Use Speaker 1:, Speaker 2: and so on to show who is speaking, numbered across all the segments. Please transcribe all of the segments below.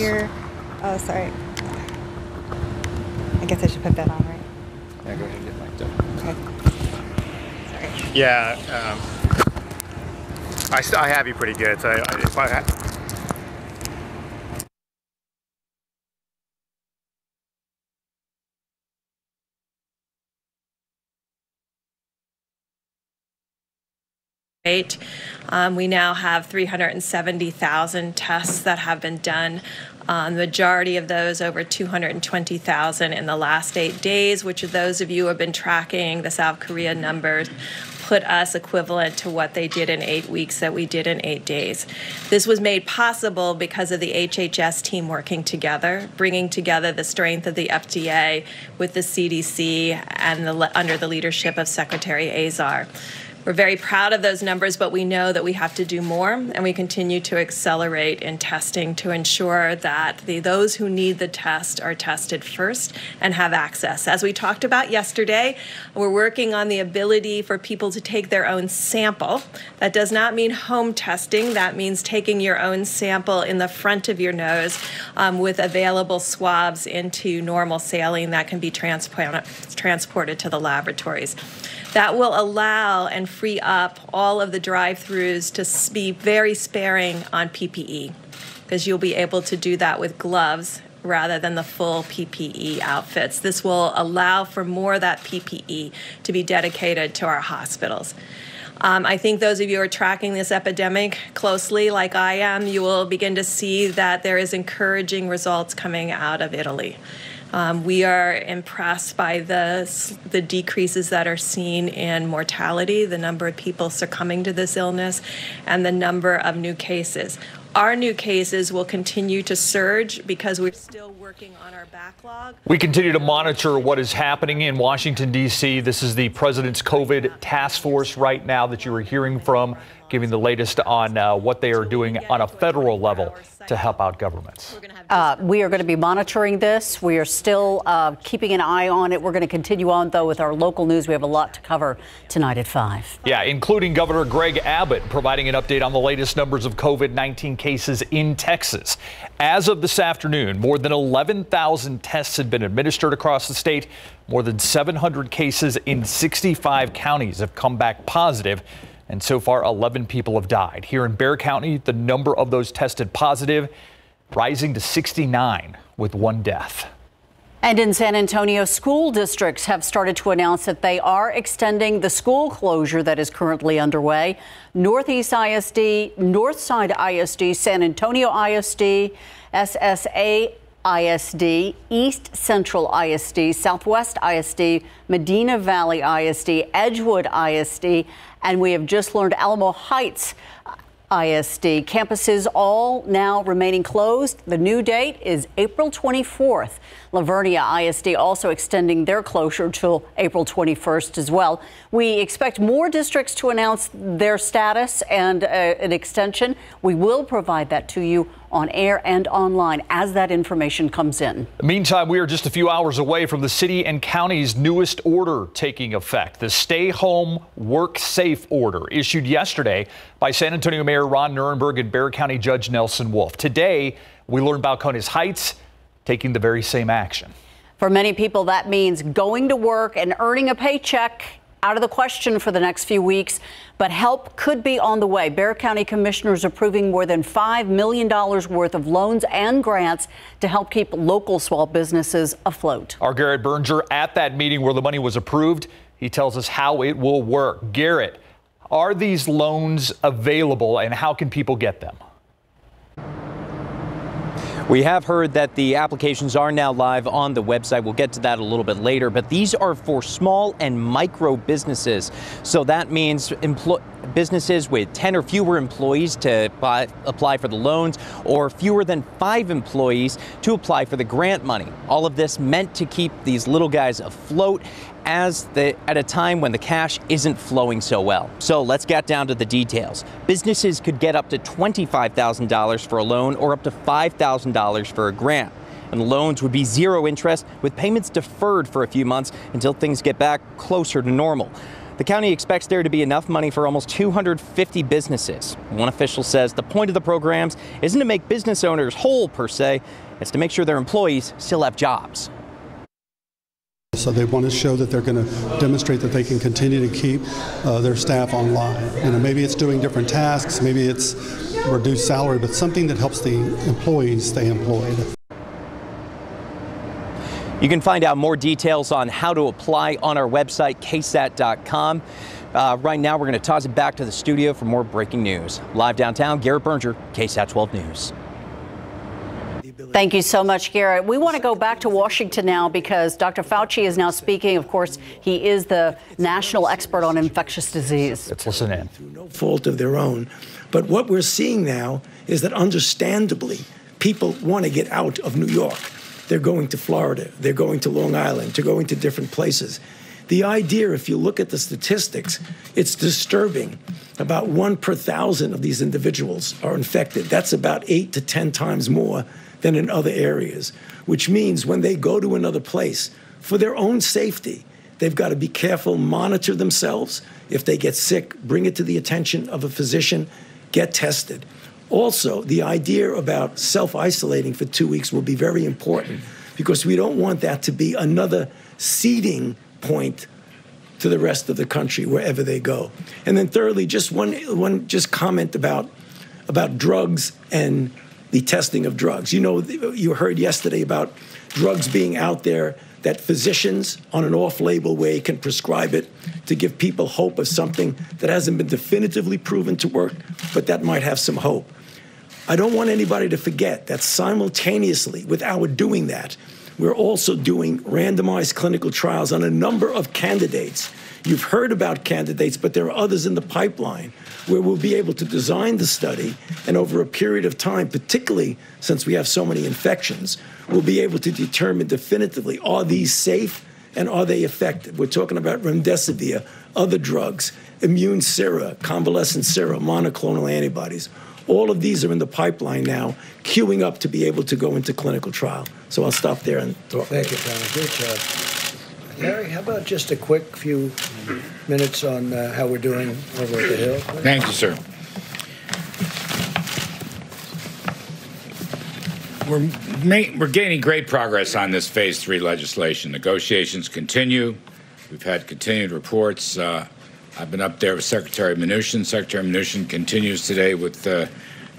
Speaker 1: your. Oh, sorry. I guess I should put that on, right?
Speaker 2: Yeah, go ahead and get mic'd up.
Speaker 1: Okay. Sorry.
Speaker 3: Yeah, um, I, I have you pretty good. So I, I- if I
Speaker 4: Eight. Um, we now have 370,000 tests that have been done. Um, the majority of those, over 220,000 in the last eight days, which those of you who have been tracking the South Korea numbers put us equivalent to what they did in eight weeks that we did in eight days. This was made possible because of the HHS team working together, bringing together the strength of the FDA with the CDC and the, under the leadership of Secretary Azar. We're very proud of those numbers, but we know that we have to do more, and we continue to accelerate in testing to ensure that the, those who need the test are tested first and have access. As we talked about yesterday, we're working on the ability for people to take their own sample. That does not mean home testing, that means taking your own sample in the front of your nose um, with available swabs into normal saline that can be transport- transported to the laboratories. That will allow and free up all of the drive throughs to be very sparing on PPE because you'll be able to do that with gloves rather than the full PPE outfits. This will allow for more of that PPE to be dedicated to our hospitals. Um, I think those of you who are tracking this epidemic closely, like I am, you will begin to see that there is encouraging results coming out of Italy. Um, we are impressed by the, the decreases that are seen in mortality, the number of people succumbing to this illness, and the number of new cases. Our new cases will continue to surge because we're still working on our backlog.
Speaker 5: We continue to monitor what is happening in Washington, D.C. This is the president's COVID task force right now that you are hearing from, giving the latest on uh, what they are doing on a federal level to help out governments.
Speaker 6: Uh, we are going to be monitoring this. We are still uh, keeping an eye on it. We're going to continue on, though, with our local news. We have a lot to cover tonight at 5.
Speaker 5: Yeah, including Governor Greg Abbott providing an update on the latest numbers of COVID 19 cases in Texas. As of this afternoon, more than 11,000 tests had been administered across the state. More than 700 cases in 65 counties have come back positive, and so far 11 people have died. Here in Bexar County, the number of those tested positive rising to 69 with one death.
Speaker 6: And in San Antonio, school districts have started to announce that they are extending the school closure that is currently underway. Northeast ISD, Northside ISD, San Antonio ISD, SSA ISD, East Central ISD, Southwest ISD, Medina Valley ISD, Edgewood ISD, and we have just learned Alamo Heights ISD. Campuses all now remaining closed. The new date is April 24th. La Vernia ISD also extending their closure till April 21st as well. We expect more districts to announce their status and uh, an extension. We will provide that to you on air and online as that information comes in.
Speaker 5: Meantime, we are just a few hours away from the city and county's newest order taking effect. The Stay Home, Work Safe order issued yesterday by San Antonio Mayor Ron Nirenberg and Bexar County Judge Nelson Wolff. Today, we learned Balcones Heights taking the very same action.
Speaker 6: For many people, that means going to work and earning a paycheck out of the question for the next few weeks, but help could be on the way. Bexar County commissioners approving more than $5 million worth of loans and grants to help keep local small businesses afloat.
Speaker 5: Our Garrett Brnger at that meeting where the money was approved, he tells us how it will work. Garrett, are these loans available and how can people get them?
Speaker 2: We have heard that the applications are now live on the website. We'll get to that a little bit later, but these are for small and micro businesses. So that means empl- businesses with 10 or fewer employees to buy, apply for the loans or fewer than five employees to apply for the grant money. All of this meant to keep these little guys afloat as the, at a time when the cash isn't flowing so well. So let's get down to the details. Businesses could get up to $25,000 for a loan or up to $5,000 for a grant. And loans would be zero interest with payments deferred for a few months until things get back closer to normal. The county expects there to be enough money for almost 250 businesses. One official says the point of the programs isn't to make business owners whole per se, it's to make sure their employees still have jobs.
Speaker 7: So they want to show that they're going to demonstrate that they can continue to keep uh, their staff online. You know, maybe it's doing different tasks, maybe it's reduced salary, but something that helps the employees stay employed.
Speaker 2: You can find out more details on how to apply on our website, ksat.com. Uh, right now, we're going to toss it back to the studio for more breaking news. Live downtown, Garrett Brnger, KSAT 12 News.
Speaker 6: Thank you so much, Garrett. We want to go back to Washington now because Dr. Fauci is now speaking. Of course, he is the national expert on infectious disease.
Speaker 5: Let's listen in.
Speaker 8: Through no fault of their own. But what we're seeing now is that understandably, people want to get out of New York. They're going to Florida, they're going to Long Island, they're going to different places. The idea, if you look at the statistics, it's disturbing. About one per thousand of these individuals are infected. That's about eight to 10 times more than in other areas, which means when they go to another place, for their own safety, they've got to be careful, monitor themselves. If they get sick, bring it to the attention of a physician, get tested. Also, the idea about self isolating for two weeks will be very important because we don't want that to be another seeding point to the rest of the country wherever they go. And then thirdly, just one one just comment about about drugs and the testing of drugs. You know, you heard yesterday about drugs being out there that physicians on an off-label way can prescribe it to give people hope of something that hasn't been definitively proven to work, but that might have some hope. I don't want anybody to forget that simultaneously with our doing that, we're also doing randomized clinical trials on a number of candidates. You've heard about candidates, but there are others in the pipeline where we'll be able to design the study and over a period of time, particularly since we have so many infections, we'll be able to determine definitively are these safe and are they effective? We're talking about remdesivir, other drugs, immune sera, convalescent sera, monoclonal antibodies. All of these are in the pipeline now, queuing up to be able to go into clinical trial. So I'll stop there and talk.
Speaker 9: Thank you, Tommy. Good job. Larry, how about just a quick few minutes on uh, how we're doing over at the Hill?
Speaker 10: Thank you, sir. We're, ma- we're gaining great progress on this phase three legislation. Negotiations continue. We've had continued reports. Uh, I've been up there with Secretary Mnuchin. Secretary Mnuchin continues today with uh,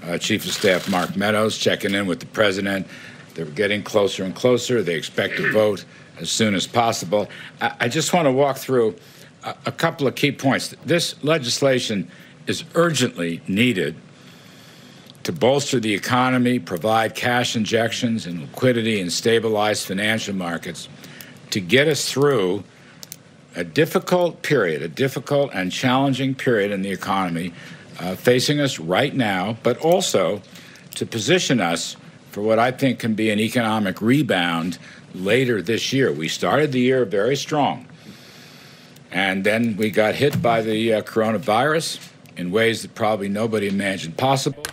Speaker 10: uh, Chief of Staff Mark Meadows, checking in with the President. They're getting closer and closer. They expect to vote as soon as possible. I, I just want to walk through a, a couple of key points. This legislation is urgently needed to bolster the economy, provide cash injections and liquidity, and stabilize financial markets to get us through a difficult period, a difficult and challenging period in the economy uh, facing us right now, but also to position us for what I think can be an economic rebound later this year. We started the year very strong, and then we got hit by the uh, coronavirus in ways that probably nobody imagined possible.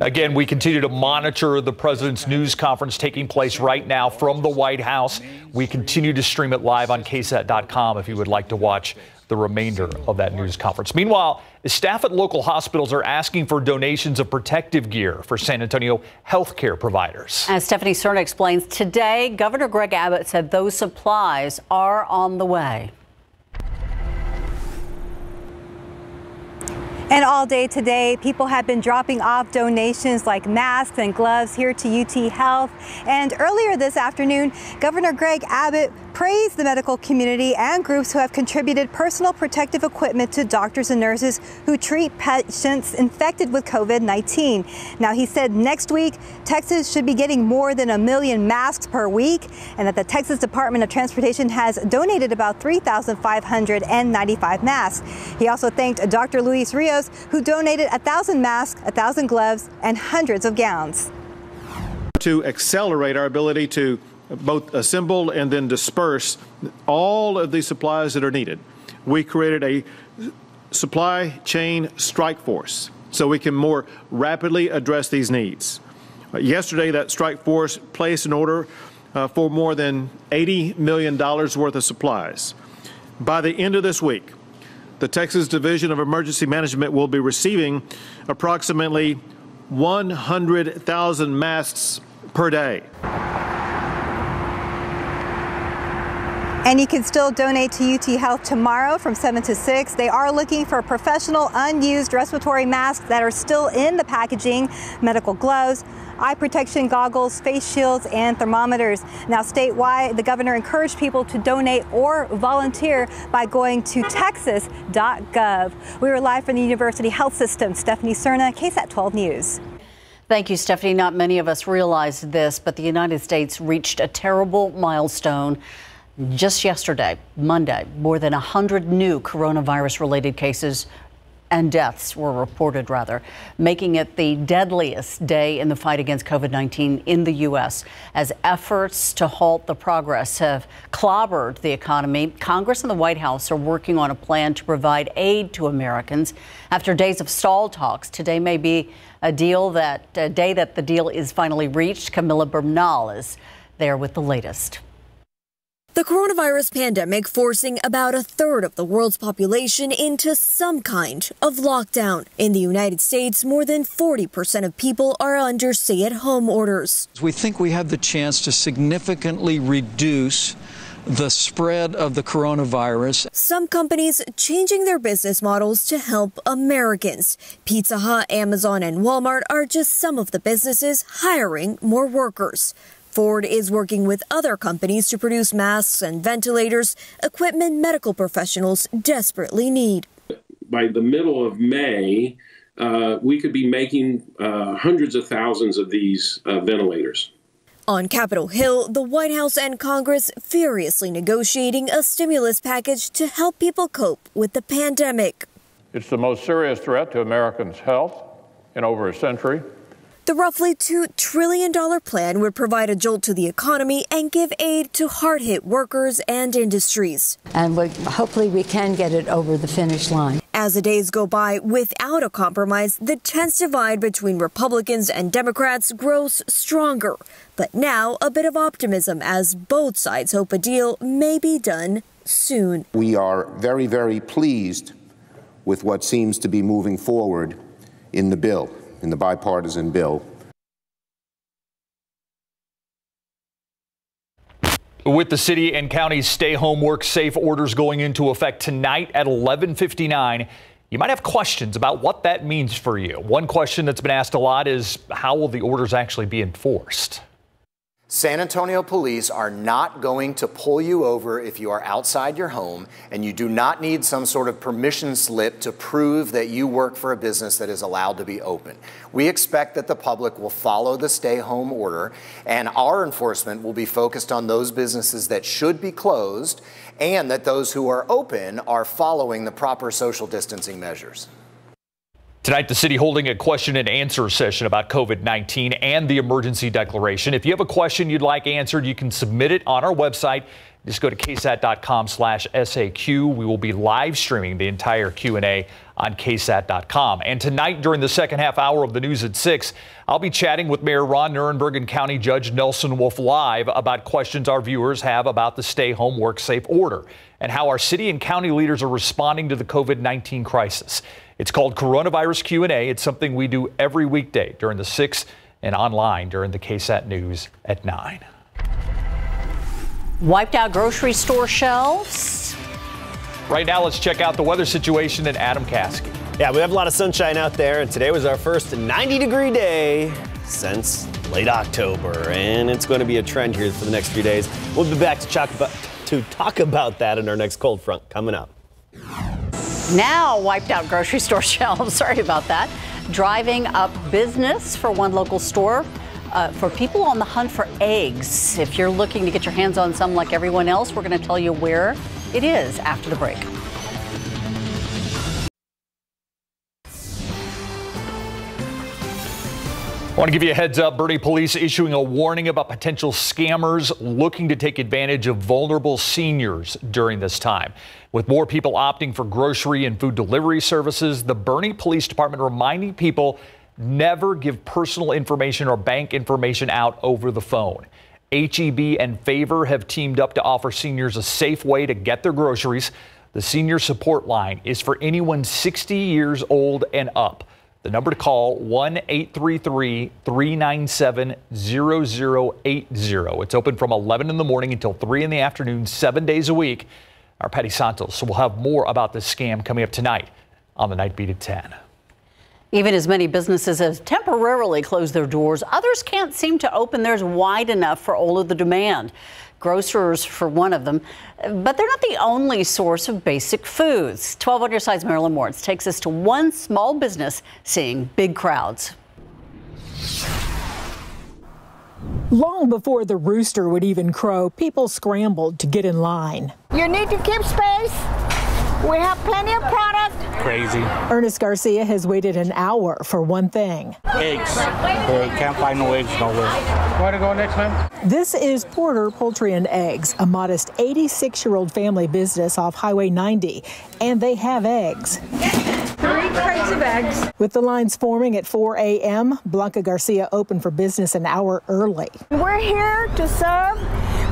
Speaker 5: Again, we continue to monitor the president's news conference taking place right now from the White House. We continue to stream it live on ksat.com if you would like to watch the remainder of that news conference. Meanwhile, staff at local hospitals are asking for donations of protective gear for San Antonio healthcare providers.
Speaker 6: As Stephanie Serna explains, today Governor Greg Abbott said those supplies are on the way.
Speaker 1: And all day today, people have been dropping off donations like masks and gloves here to UT Health. And earlier this afternoon, Governor Greg Abbott praised the medical community and groups who have contributed personal protective equipment to doctors and nurses who treat patients infected with COVID 19. Now, he said next week, Texas should be getting more than a million masks per week, and that the Texas Department of Transportation has donated about 3,595 masks. He also thanked Dr. Luis Rios, who donated 1,000 masks, 1,000 gloves, and hundreds of gowns.
Speaker 11: To accelerate our ability to both assemble and then disperse all of the supplies that are needed. We created a supply chain strike force so we can more rapidly address these needs. Yesterday, that strike force placed an order uh, for more than $80 million worth of supplies. By the end of this week, the Texas Division of Emergency Management will be receiving approximately 100,000 masks per day.
Speaker 1: And you can still donate to UT Health tomorrow from 7 to 6. They are looking for professional unused respiratory masks that are still in the packaging, medical gloves, eye protection goggles, face shields, and thermometers. Now, statewide, the governor encouraged people to donate or volunteer by going to texas.gov. We were live from the University Health System. Stephanie Serna, KSAT 12 News.
Speaker 6: Thank you, Stephanie. Not many of us realized this, but the United States reached a terrible milestone just yesterday, Monday, more than 100 new coronavirus related cases and deaths were reported, rather, making it the deadliest day in the fight against COVID 19 in the U.S. As efforts to halt the progress have clobbered the economy, Congress and the White House are working on a plan to provide aid to Americans. After days of stall talks, today may be a deal that a day that the deal is finally reached. Camilla Bernal is there with the latest.
Speaker 12: The coronavirus pandemic forcing about a third of the world's population into some kind of lockdown. In the United States, more than 40% of people are under stay at home orders.
Speaker 13: We think we have the chance to significantly reduce the spread of the coronavirus.
Speaker 12: Some companies changing their business models to help Americans. Pizza Hut, Amazon, and Walmart are just some of the businesses hiring more workers. Ford is working with other companies to produce masks and ventilators, equipment medical professionals desperately need.
Speaker 14: By the middle of May, uh, we could be making uh, hundreds of thousands of these uh, ventilators.
Speaker 12: On Capitol Hill, the White House and Congress furiously negotiating a stimulus package to help people cope with the pandemic.
Speaker 15: It's the most serious threat to Americans' health in over a century.
Speaker 12: The roughly $2 trillion plan would provide a jolt to the economy and give aid to hard hit workers and industries.
Speaker 16: And we, hopefully, we can get it over the finish line.
Speaker 12: As the days go by without a compromise, the tense divide between Republicans and Democrats grows stronger. But now, a bit of optimism as both sides hope a deal may be done soon.
Speaker 17: We are very, very pleased with what seems to be moving forward in the bill in the bipartisan bill.
Speaker 5: With the city and county's stay home work safe orders going into effect tonight at 11:59, you might have questions about what that means for you. One question that's been asked a lot is how will the orders actually be enforced?
Speaker 18: San Antonio police are not going to pull you over if you are outside your home and you do not need some sort of permission slip to prove that you work for a business that is allowed to be open. We expect that the public will follow the stay home order and our enforcement will be focused on those businesses that should be closed and that those who are open are following the proper social distancing measures.
Speaker 5: Tonight, the city holding a question and answer session about COVID 19 and the emergency declaration. If you have a question you'd like answered, you can submit it on our website. Just go to ksat.com slash SAQ. We will be live streaming the entire Q&A on ksat.com. And tonight, during the second half hour of the news at 6, I'll be chatting with Mayor Ron Nirenberg and County Judge Nelson Wolff live about questions our viewers have about the stay home work safe order and how our city and county leaders are responding to the COVID-19 crisis. It's called Coronavirus Q&A. It's something we do every weekday during the 6 and online during the KSAT News at 9.
Speaker 6: Wiped out grocery store shelves.
Speaker 5: Right now, let's check out the weather situation in Adam Caskey.
Speaker 19: Yeah, we have a lot of sunshine out there, and today was our first 90 degree day since late October, and it's going to be a trend here for the next few days. We'll be back to talk about, to talk about that in our next cold front coming up.
Speaker 6: Now wiped out grocery store shelves. Sorry about that. Driving up business for one local store. Uh, for people on the hunt for eggs, if you're looking to get your hands on some like everyone else, we're going to tell you where it is after the break.
Speaker 5: I want to give you a heads up. Boerne police issuing a warning about potential scammers looking to take advantage of vulnerable seniors during this time. With more people opting for grocery and food delivery services, the Boerne Police Department reminding people never give personal information or bank information out over the phone. HEB and Favor have teamed up to offer seniors a safe way to get their groceries. The senior support line is for anyone 60 years old and up. The number to call 1 833 397 0080. It's open from 11 in the morning until 3 in the afternoon, seven days a week. Our Patty Santos So we'll have more about this scam coming up tonight on the Night Beat at 10.
Speaker 6: Even as many businesses have temporarily closed their doors, others can't seem to open theirs wide enough for all of the demand. Grocers, for one of them, but they're not the only source of basic foods. 12 on your side's Marilyn Moritz takes us to one small business seeing big crowds.
Speaker 20: Long before the rooster would even crow, people scrambled to get in line.
Speaker 21: You need to keep space. We have plenty of product.
Speaker 20: Crazy. Ernest Garcia has waited an hour for one thing.
Speaker 22: Eggs. They can't find no eggs nowhere.
Speaker 20: Where to go next, ma'am? This is Porter Poultry and Eggs, a modest 86 year old family business off Highway 90, and they have eggs.
Speaker 21: Three crates of eggs.
Speaker 20: With the lines forming at 4 a.m., Blanca Garcia opened for business an hour early.
Speaker 21: We're here to serve.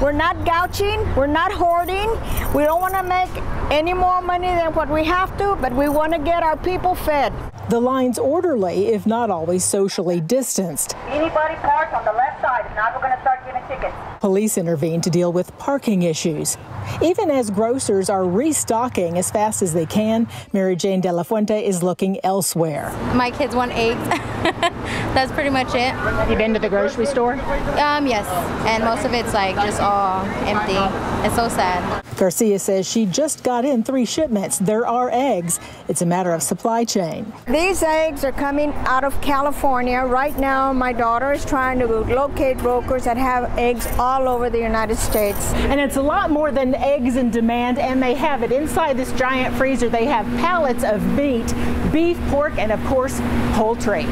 Speaker 21: We're not gouching. We're not hoarding. We don't want to make any more money than what we have to, but we want to get our people fed.
Speaker 20: The lines orderly, if not always socially distanced.
Speaker 21: Anybody parked on the left side, if not, we're going to start giving tickets.
Speaker 20: Police intervened to deal with parking issues. Even as grocers are restocking as fast as they can, Mary Jane De La Fuente is looking elsewhere.
Speaker 23: My kids want eggs. That's pretty much it.
Speaker 20: You been to the grocery store?
Speaker 23: Um, yes, and most of it's like just all empty. It's so sad.
Speaker 20: Garcia says she just got in three shipments. There are eggs. It's a matter of supply chain.
Speaker 21: These eggs are coming out of California. Right now, my daughter is trying to locate brokers that have eggs all over the United States.
Speaker 20: And it's a lot more than eggs in demand, and they have it inside this giant freezer. They have pallets of meat, beef, pork, and of course, poultry.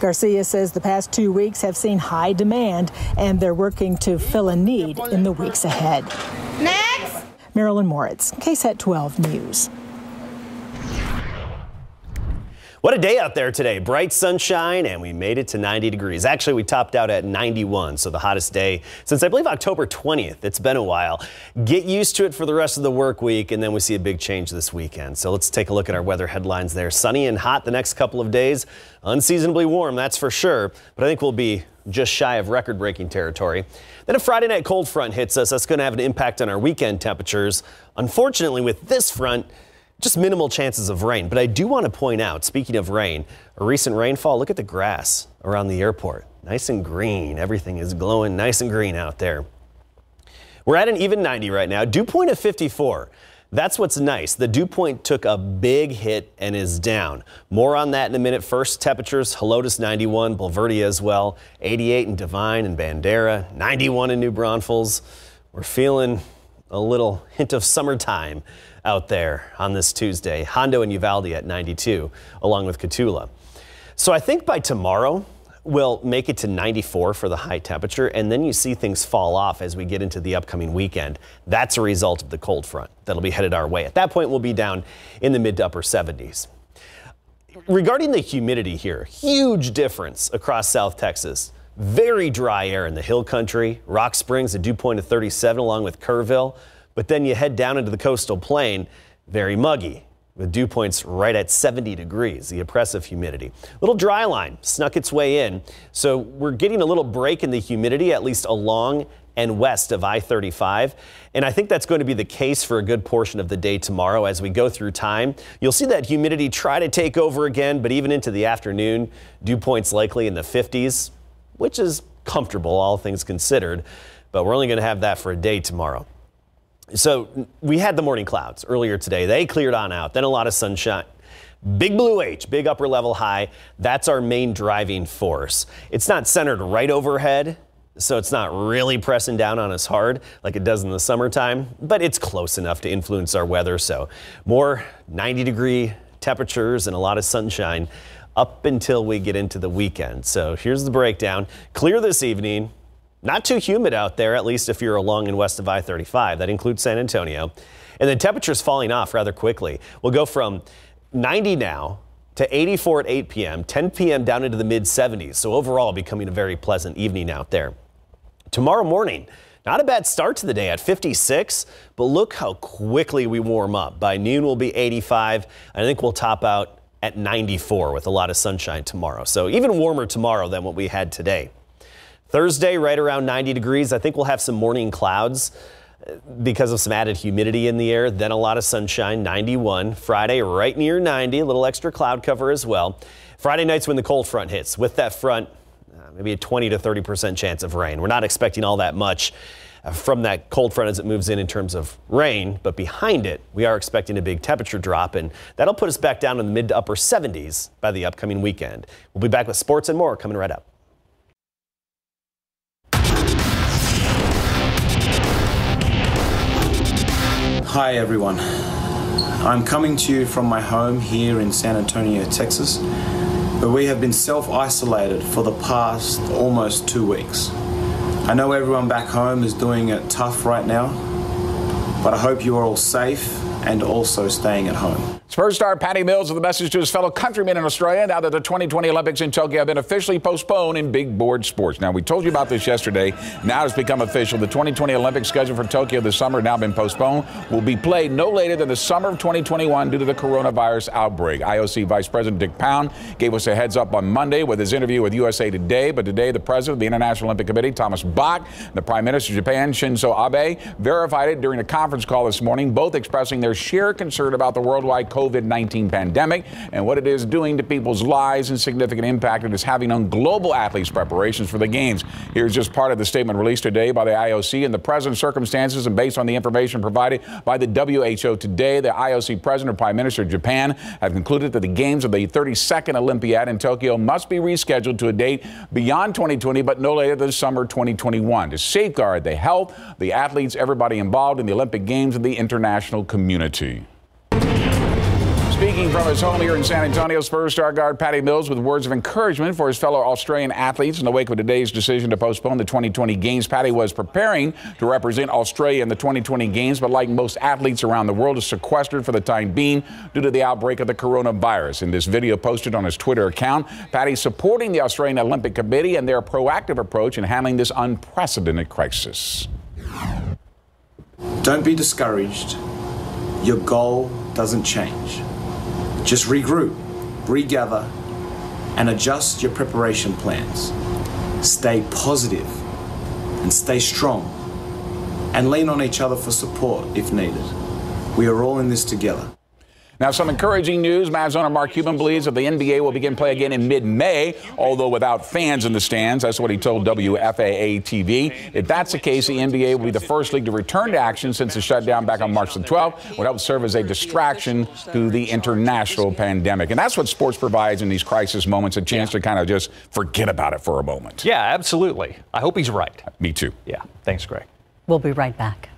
Speaker 20: Garcia says the past two weeks have seen high demand, and they're working to fill a need in the weeks ahead.
Speaker 21: Next!
Speaker 20: Marilyn Moritz, KSAT 12 News.
Speaker 19: What a day out there today. Bright sunshine, and we made it to 90 degrees. Actually, we topped out at 91, so the hottest day since I believe October 20th. It's been a while. Get used to it for the rest of the work week, and then we see a big change this weekend. So let's take a look at our weather headlines there. Sunny and hot the next couple of days. Unseasonably warm, that's for sure, but I think we'll be just shy of record breaking territory. Then a Friday night cold front hits us. That's going to have an impact on our weekend temperatures. Unfortunately, with this front, just minimal chances of rain. But I do want to point out, speaking of rain, a recent rainfall, look at the grass around the airport. Nice and green. Everything is glowing nice and green out there. We're at an even 90 right now. Dew point of 54. That's what's nice. The dew point took a big hit and is down. More on that in a minute. First, temperatures Helotes 91, Bulverde as well, 88 in Devine and Bandera, 91 in New Braunfels. We're feeling a little hint of summertime out there on this Tuesday. Hondo and Uvalde at 92, along with Cotulla. So I think by tomorrow, we'll make it to 94 for the high temperature, and then you see things fall off as we get into the upcoming weekend. That's a result of the cold front that'll be headed our way. At that point, we'll be down in the mid to upper 70s. Regarding the humidity here, huge difference across South Texas. Very dry air in the hill country. Rock Springs, a dew point of 37, along with Kerrville. But then you head down into the coastal plain, very muggy, with dew points right at 70 degrees, the oppressive humidity. Little dry line snuck its way in, so we're getting a little break in the humidity, at least along and west of I 35. And I think that's going to be the case for a good portion of the day tomorrow as we go through time. You'll see that humidity try to take over again, but even into the afternoon, dew points likely in the 50s, which is comfortable, all things considered. But we're only going to have that for a day tomorrow. So we had the morning clouds earlier today. They cleared on out, then a lot of sunshine. Big blue H, big upper level high. That's our main driving force. It's not centered right overhead, so it's not really pressing down on us hard like it does in the summertime, but it's close enough to influence our weather. So more 90 degree temperatures and a lot of sunshine up until we get into the weekend. So here's the breakdown. Clear this evening, not too humid out there, at least if you're along and west of I 35. That includes San Antonio. And then temperatures falling off rather quickly. We'll go from 90 now to 84 at 8 p.m., 10 p.m. down into the mid 70s. So overall, becoming a very pleasant evening out there. Tomorrow morning, Not a bad start to the day at 56, but look how quickly we warm up. By noon, we'll be 85. I think we'll top out at 94 with a lot of sunshine tomorrow. So even warmer tomorrow than what we had today. Thursday, right around 90 degrees. I think we'll have some morning clouds uh, because of some added humidity in the air. Then a lot of sunshine, 91. Friday, right near 90, a little extra cloud cover as well. Friday night's when the cold front hits. With that front, uh, maybe a 20 to 30 percent chance of rain. We're not expecting all that much uh, from that cold front as it moves in in terms of rain, but behind it, we are expecting a big temperature drop, and that'll put us back down in the mid to upper 70s by the upcoming weekend. We'll be back with sports and more coming right up.
Speaker 24: Hi everyone. I'm coming to you from my home here in San Antonio, Texas, where we have been self isolated for the past almost two weeks. I know everyone back home is doing it tough right now, but I hope you are all safe and also staying at home.
Speaker 25: Spurs star Patty Mills with a message to his fellow countrymen in Australia now that the 2020 Olympics in Tokyo have been officially postponed in big board sports. Now, we told you about this yesterday. Now it's become official. The 2020 Olympics scheduled for Tokyo this summer now been postponed. Will be played no later than the summer of 2021 due to the coronavirus outbreak. IOC Vice President Dick Pound gave us a heads up on Monday with his interview with USA Today. But today, the president of the International Olympic Committee, Thomas Bach, the Prime Minister of Japan, Shinzo Abe, verified it during a conference call this morning, both expressing their shared concern about the worldwide COVID 19 pandemic and what it is doing to people's lives and significant impact it is having on global athletes' preparations for the Games. Here's just part of the statement released today by the IOC. In the present circumstances and based on the information provided by the WHO today, the IOC President and Prime Minister of Japan have concluded that the Games of the 32nd Olympiad in Tokyo must be rescheduled to a date beyond 2020, but no later than summer 2021 to safeguard the health, the athletes, everybody involved in the Olympic Games, and the international community. Speaking from his home here in San Antonio, Spurs star guard Patty Mills with words of encouragement for his fellow Australian athletes in the wake of today's decision to postpone the 2020 Games. Patty was preparing to represent Australia in the 2020 Games, but like most athletes around the world, is sequestered for the time being due to the outbreak of the coronavirus. In this video posted on his Twitter account, Patty supporting the Australian Olympic Committee and their proactive approach in handling this unprecedented crisis.
Speaker 24: Don't be discouraged. Your goal doesn't change. Just regroup, regather, and adjust your preparation plans. Stay positive and stay strong, and lean on each other for support if needed. We are all in this together.
Speaker 25: Now, some encouraging news. Mavs owner Mark Cuban believes that the NBA will begin play again in mid-May, although without fans in the stands. That's what he told WFAA TV. If that's the case, the NBA will be the first league to return to action since the shutdown back on March the 12th would help serve as a distraction to the international pandemic. And that's what sports provides in these crisis moments, a chance to kind of just forget about it for a moment.
Speaker 5: Yeah, absolutely. I hope he's right.
Speaker 25: Me too.
Speaker 5: Yeah. Thanks, Greg.
Speaker 6: We'll be right back.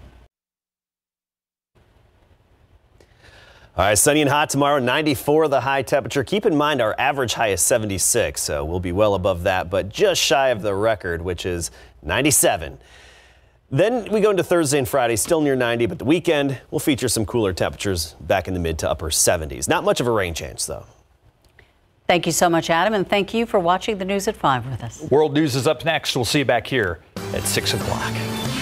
Speaker 19: All right, sunny and hot tomorrow, 94 the high temperature. Keep in mind our average high is 76, so we'll be well above that, but just shy of the record, which is 97. Then we go into Thursday and Friday, still near 90, but the weekend will feature some cooler temperatures back in the mid to upper 70s. Not much of a rain chance, though.
Speaker 6: Thank you so much, Adam, and thank you for watching the news at 5 with us.
Speaker 5: World News is up next. We'll see you back here at 6 o'clock.